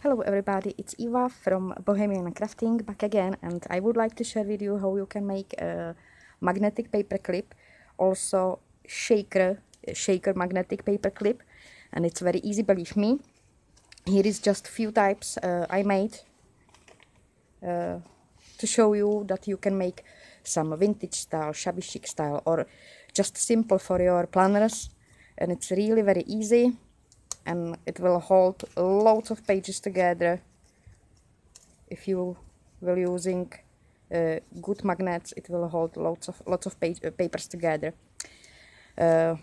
Hello everybody, it's Eva from Bohemian Crafting back again and I would like to share with you how you can make a magnetic paper clip, also shaker, shaker magnetic paper clip and it's very easy believe me. Here is just a few types uh, I made uh, to show you that you can make some vintage style, shabby chic style or just simple for your planners and it's really very easy and it will hold lots of pages together if you will using uh, good magnets it will hold lots of lots of page, uh, papers together. Uh,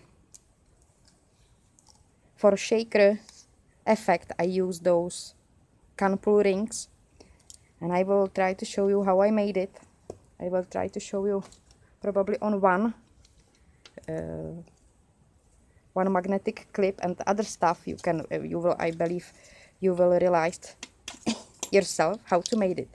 for shaker effect I use those can pull rings and I will try to show you how I made it. I will try to show you probably on one uh, one magnetic clip and other stuff you can uh, you will I believe you will realize yourself how to make it.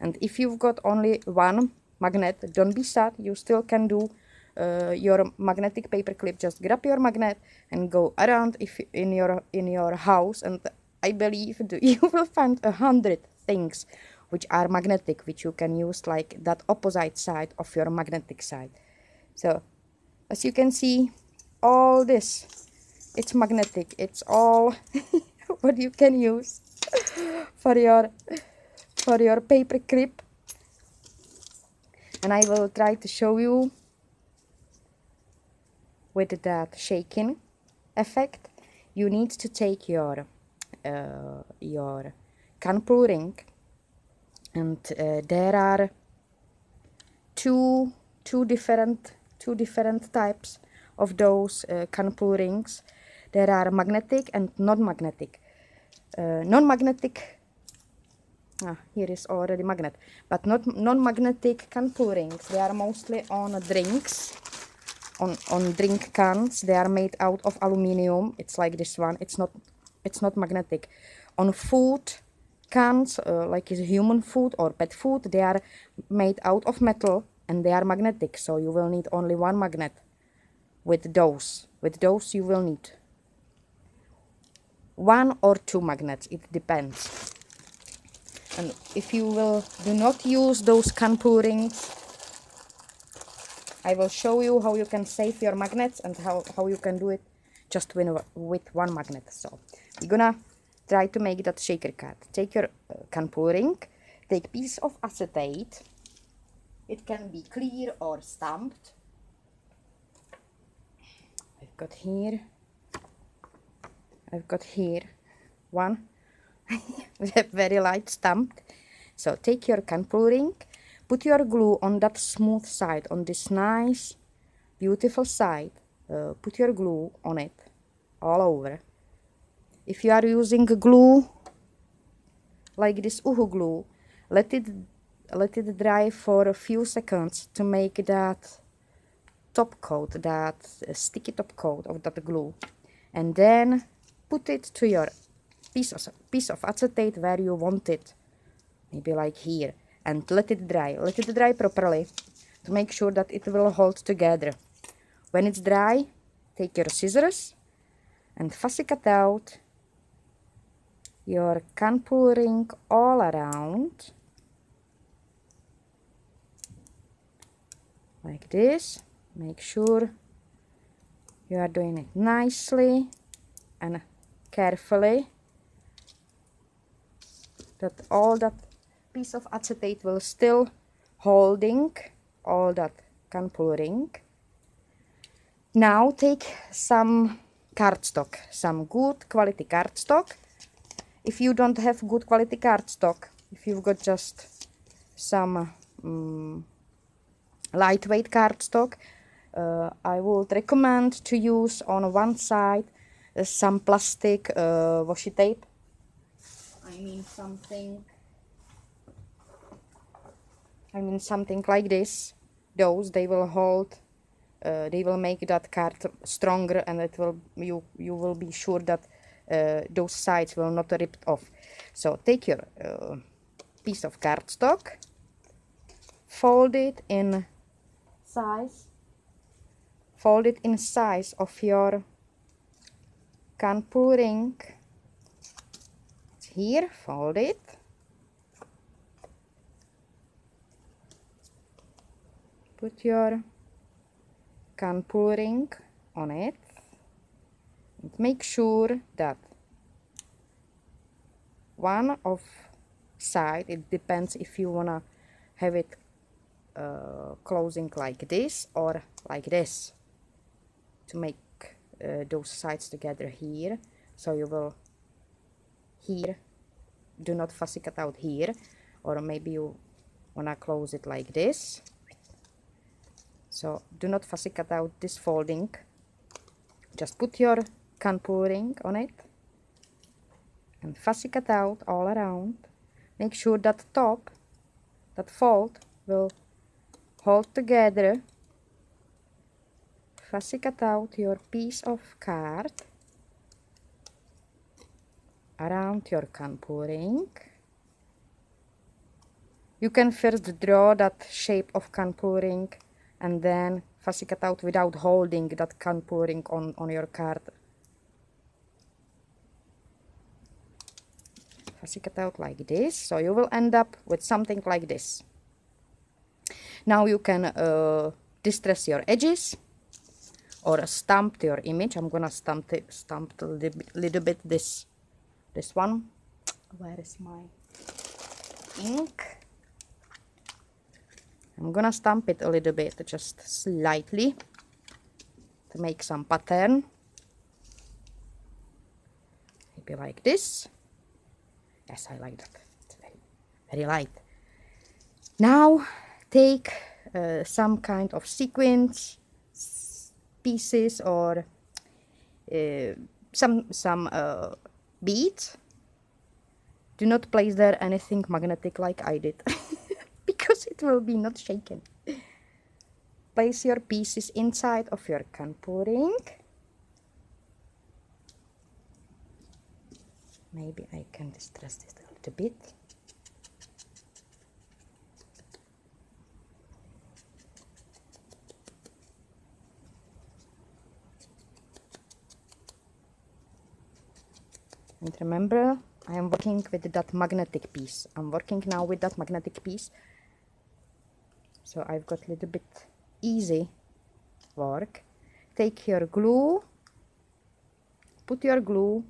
And if you've got only one magnet don't be sad. You still can do uh, your magnetic paper clip just grab your magnet and go around if in your in your house. And I believe you will find a hundred things which are magnetic which you can use like that opposite side of your magnetic side. So as you can see all this. It's magnetic. It's all what you can use for your for your paper clip. And I will try to show you with that shaking effect you need to take your uh, your pull ring and uh, there are two two different two different types of those uh, pull rings. There are magnetic and non-magnetic. Uh, non-magnetic, ah, here is already magnet, but not non-magnetic pull rings. They are mostly on drinks, on, on drink cans. They are made out of aluminium. It's like this one. It's not, it's not magnetic. On food cans, uh, like is human food or pet food, they are made out of metal and they are magnetic. So you will need only one magnet with those. With those you will need one or two magnets, it depends. And if you will do not use those can pull rings, I will show you how you can save your magnets and how, how you can do it just with, with one magnet. So we're gonna try to make that shaker cut. Take your uh, can pull ring, take piece of acetate. It can be clear or stamped got here. I've got here one with a very light stamped so take your can pull ring. Put your glue on that smooth side on this nice beautiful side. Uh, put your glue on it all over. If you are using glue like this uhu glue let it let it dry for a few seconds to make that top coat, that eh, sticky top coat of that glue. And then put it to your piece of, piece of acetate where you want it. Maybe like here. And let it dry. Let it dry properly to make sure that it will hold together. When it's dry, take your scissors and fussy cut out your can pull ring all around like this make sure you are doing it nicely and carefully. That all that piece of acetate will still holding all that can pull ring. Now take some cardstock some good quality cardstock. If you don't have good quality cardstock if you've got just some um, lightweight cardstock uh, I would recommend to use on one side uh, some plastic uh, washi tape. I mean something. I mean something like this. Those they will hold. Uh, they will make that card stronger, and it will you you will be sure that uh, those sides will not rip off. So take your uh, piece of cardstock, fold it in size fold it in size of your can pull ring here fold it. Put your can pull ring on it. And make sure that one of side it depends if you wanna have it uh, closing like this or like this to make uh, those sides together here. So you will here do not fussy cut out here or maybe you wanna close it like this. So do not fussy cut out this folding. Just put your can pull ring on it and fussy cut out all around. Make sure that top that fold will hold together fussy cut out your piece of card around your can pull ring you can first draw that shape of can pull ring and then fussy cut out without holding that can pull ring on, on your card. Fussy cut out like this, so you will end up with something like this. Now you can uh, distress your edges or stamp your image. I'm gonna stamp it, stamp a little bit, little bit this this one. Where is my ink? I'm gonna stamp it a little bit, just slightly, to make some pattern. Maybe like this. Yes, I like that. It's very, very light. Now take uh, some kind of sequins pieces or uh, some some uh, beads. Do not place there anything magnetic like I did. because it will be not shaken. Place your pieces inside of your can ring. Maybe I can distress this a little bit. And remember, I am working with that magnetic piece. I'm working now with that magnetic piece. So I've got a little bit easy work. Take your glue. Put your glue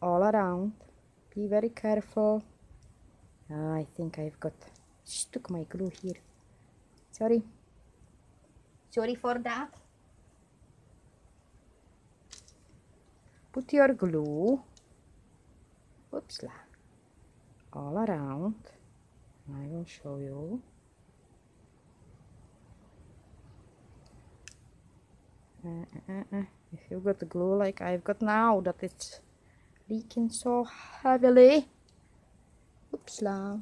all around. Be very careful. Uh, I think I've got stuck my glue here. Sorry. Sorry for that. Put your glue oops all around. I will show you. Uh, uh, uh, if you've got the glue like I've got now that it's leaking so heavily. Oops la.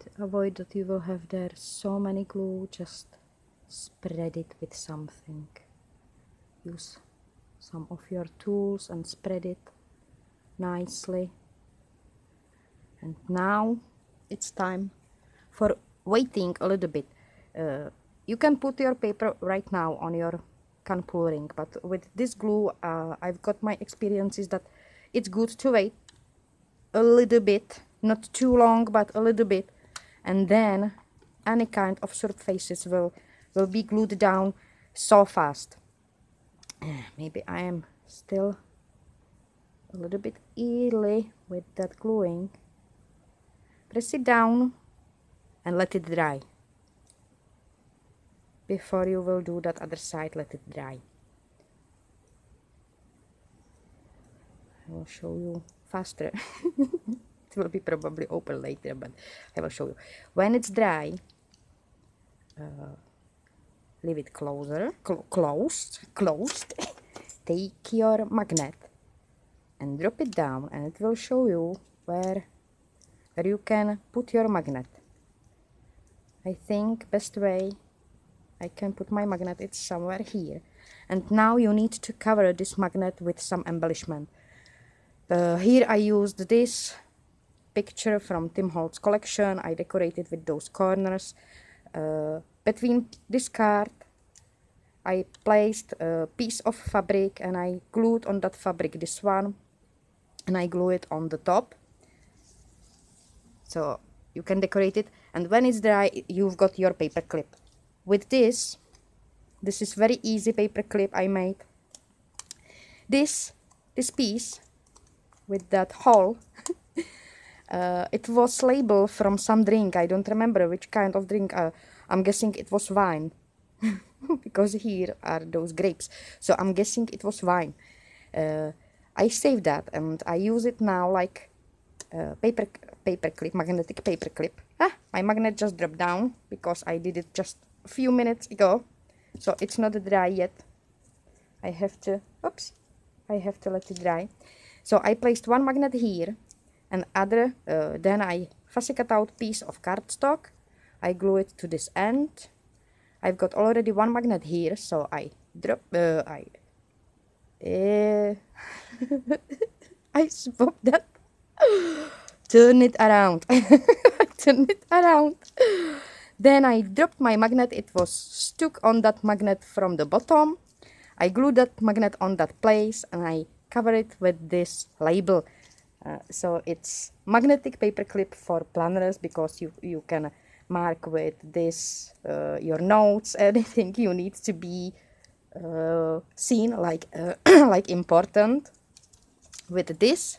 To avoid that you will have there so many glue just spread it with something use some of your tools and spread it nicely and now it's time for waiting a little bit. Uh, you can put your paper right now on your can pull ring, but with this glue, uh, I've got my experiences that it's good to wait a little bit, not too long, but a little bit, and then any kind of surfaces will will be glued down so fast. Maybe I am still a little bit early with that gluing. Press it down and let it dry. Before you will do that other side let it dry. I will show you faster. It will be probably open later but I will show you. When it's dry uh, leave it closer cl closed closed take your magnet and drop it down and it will show you where where you can put your magnet. I think best way I can put my magnet it's somewhere here. And now you need to cover this magnet with some embellishment. Uh, here I used this picture from Tim Holtz collection. I decorated with those corners. Uh, between this card I placed a piece of fabric and I glued on that fabric this one and I glue it on the top. So you can decorate it. And when it's dry you've got your paper clip. With this this is very easy paper clip I made. This this piece with that hole uh, it was labeled from some drink. I don't remember which kind of drink uh, I'm guessing it was wine. Because here are those grapes. So I'm guessing it was wine. Uh, I saved that and I use it now like uh, paper paper clip magnetic paper clip ah my magnet just dropped down because I did it just a few minutes ago. So it's not dry yet. I have to oops I have to let it dry. So I placed one magnet here and other uh, then I fussy cut out piece of cardstock I glue it to this end. I've got already one magnet here so I drop uh, I uh, I swap that. Turn it around. Turn it around. Then I dropped my magnet. It was stuck on that magnet from the bottom. I glued that magnet on that place and I cover it with this label. Uh, so it's magnetic paper clip for planners because you you can mark with this uh, your notes anything you need to be uh, seen like uh, like important with this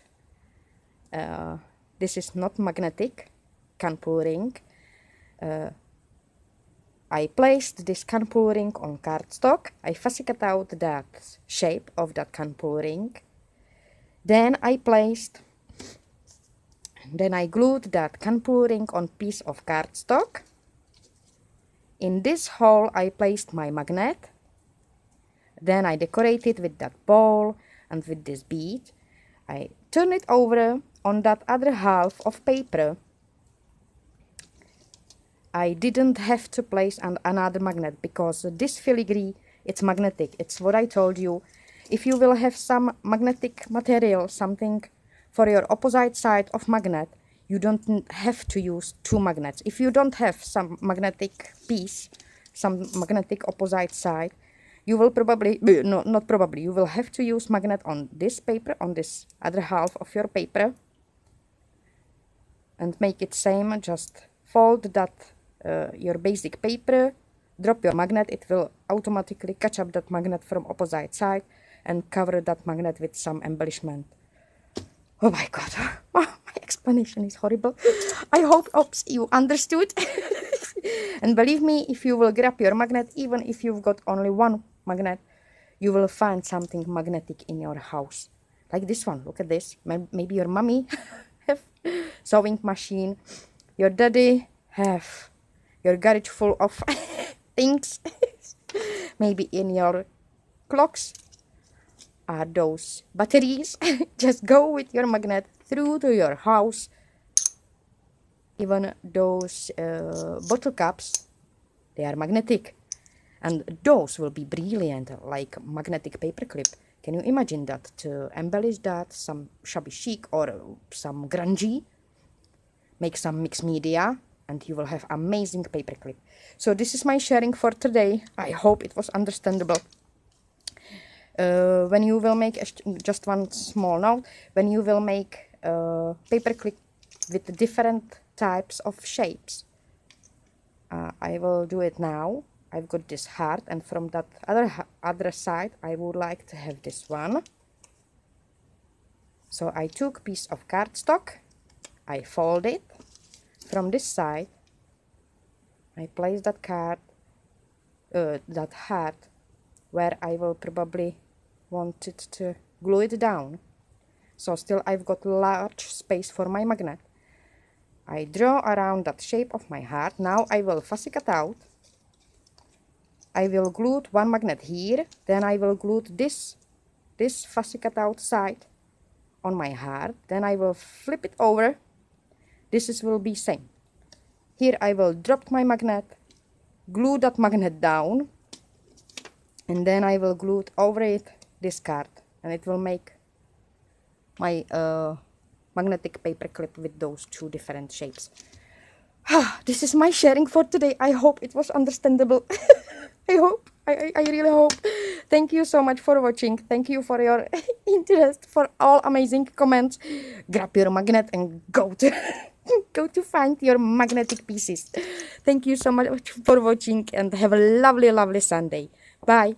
uh, this is not magnetic pull ring uh, I placed this can pull ring on cardstock. I cut out that shape of that can pull ring. Then I placed, then I glued that can pull ring on piece of cardstock. In this hole I placed my magnet. Then I decorated with that ball and with this bead. I turn it over on that other half of paper I didn't have to place an, another magnet because this filigree it's magnetic it's what I told you if you will have some magnetic material something for your opposite side of magnet you don't have to use two magnets if you don't have some magnetic piece some magnetic opposite side you will probably no not probably you will have to use magnet on this paper on this other half of your paper and make it same just fold that uh, your basic paper, drop your magnet, it will automatically catch up that magnet from opposite side and cover that magnet with some embellishment. Oh my god, oh, my explanation is horrible. I hope oops, you understood. and believe me, if you will grab your magnet, even if you've got only one magnet, you will find something magnetic in your house. Like this one, look at this. Maybe your mommy have sewing machine, your daddy have your garage full of things maybe in your clocks are those batteries just go with your magnet through to your house even those uh, bottle caps they are magnetic and those will be brilliant like magnetic paperclip can you imagine that to embellish that some shabby chic or some grungy make some mixed media and you will have amazing paperclip. So this is my sharing for today. I hope it was understandable. Uh, when you will make, just one small note, when you will make a paperclip with different types of shapes, uh, I will do it now. I've got this heart and from that other, other side I would like to have this one. So I took piece of cardstock, I fold it, from this side I place that card uh, that heart where I will probably want it to glue it down. So still I've got large space for my magnet. I draw around that shape of my heart. Now I will fussy cut out. I will glue one magnet here. Then I will glue this this fussy cut out side on my heart. Then I will flip it over. This is will be same. Here I will drop my magnet glue that magnet down. And then I will glue it over it this card and it will make my uh, magnetic paper clip with those two different shapes this is my sharing for today I hope it was understandable I hope I, I, really hope. Thank you so much for watching. Thank you for your interest, for all amazing comments. Grab your magnet and go to go to find your magnetic pieces. Thank you so much for watching and have a lovely, lovely Sunday. Bye.